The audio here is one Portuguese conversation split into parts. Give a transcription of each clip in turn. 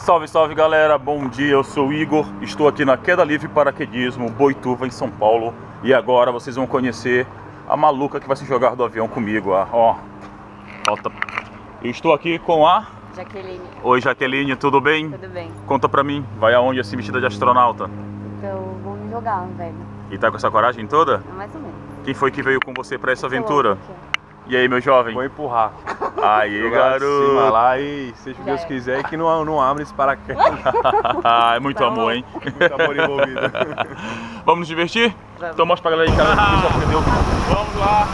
Salve, salve galera, bom dia, eu sou o Igor, estou aqui na Queda Livre Paraquedismo, Boituva, em São Paulo E agora vocês vão conhecer a maluca que vai se jogar do avião comigo, ó, ó tá. Eu estou aqui com a... Jaqueline. Oi Jaqueline, tudo bem? Tudo bem. Conta pra mim, vai aonde assim vestida de astronauta? Então, vou me jogar, velho. E tá com essa coragem toda? É mais ou menos. Quem foi que veio com você pra essa aventura? Tô louca E aí, meu jovem? Vou empurrar. Aí, Jogar de cima garoto! lá e seja o que Já Deus quiser que não, não abre esse paraquedas. é muito Tá amor, bom. hein? Muito amor envolvido. Vamos nos divertir? Vamos. Então mostra pra galera porque deu. Vamos lá!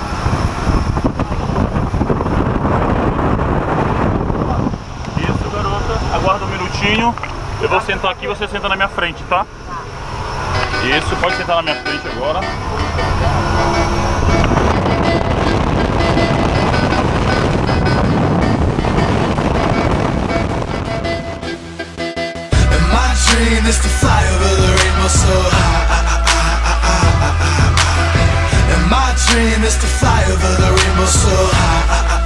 Isso, garota. Aguarda um minutinho. Eu vou sentar aqui e você senta na minha frente, tá? Isso, pode sentar na minha frente agora. Is to fly over the rainbow so high. And my dream is to fly over the rainbow so high.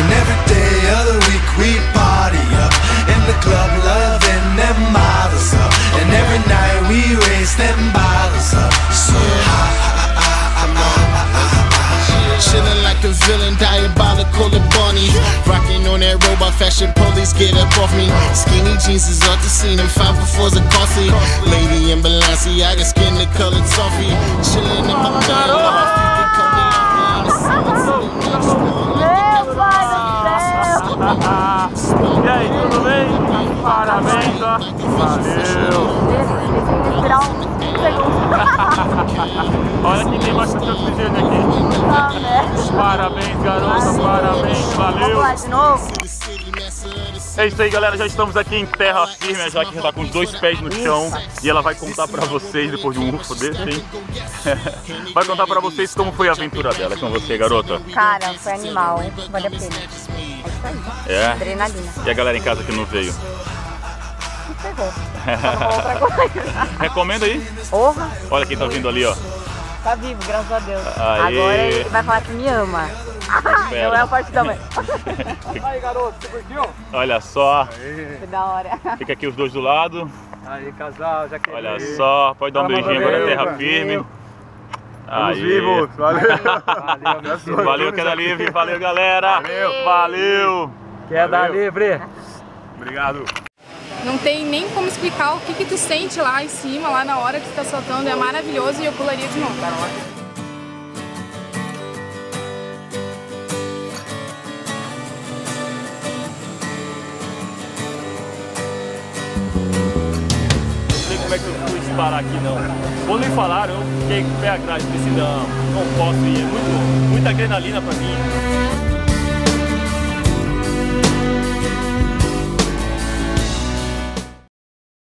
And every day of the week we party up in the club, loving them models up. And every night we raise them bottles up so high. Chillin' like a villain, diabolical and bunny. Rocking on that robot fashion, police get up off me. Skinny jeans is off the scene, and 504s are costly. Lady in Balenciaga, skin the colored toffee. Chillin' in my céu! E aí, tudo bem? Parabéns, ó. Valeu! Um. Olha que tem bastante oxigênio aqui. Parabéns, garota, parabéns, Vamos valeu! lá de novo? É isso aí, galera. Já estamos aqui em terra firme. A Jaque já tá com os dois pés no chão. E ela vai contar pra vocês, depois de um urso desse, hein? Vai contar pra vocês como foi a aventura dela com você, garota. Cara, foi animal, hein? Vale a pena. É isso aí. É? Adrenalina. E a galera em casa que não veio? Não outra coisa. Recomenda aí. Porra, Olha quem tá vindo ali, ó. tá vivo, graças a Deus. Aê. Agora ele vai falar que me ama. Não é a parte da mãe. Aí, garoto, você curtiu? Olha só. Que da hora. Fica aqui os dois do lado. Aí, casal, já que Olha só. Pode dar um beijinho agora, valeu, terra firme. Aí. vivos. Valeu. Valeu. Valeu, queda livre. Valeu, galera. Valeu. Valeu. Queda livre. Obrigado. Não tem nem como explicar o que, que tu sente lá em cima, lá na hora que tu tá soltando. É maravilhoso e eu pularia de novo. Que eu fui parar aqui não. Quando me falaram, eu fiquei com o pé atrás, pensei, não, não posso ir, é muito, muita adrenalina pra mim.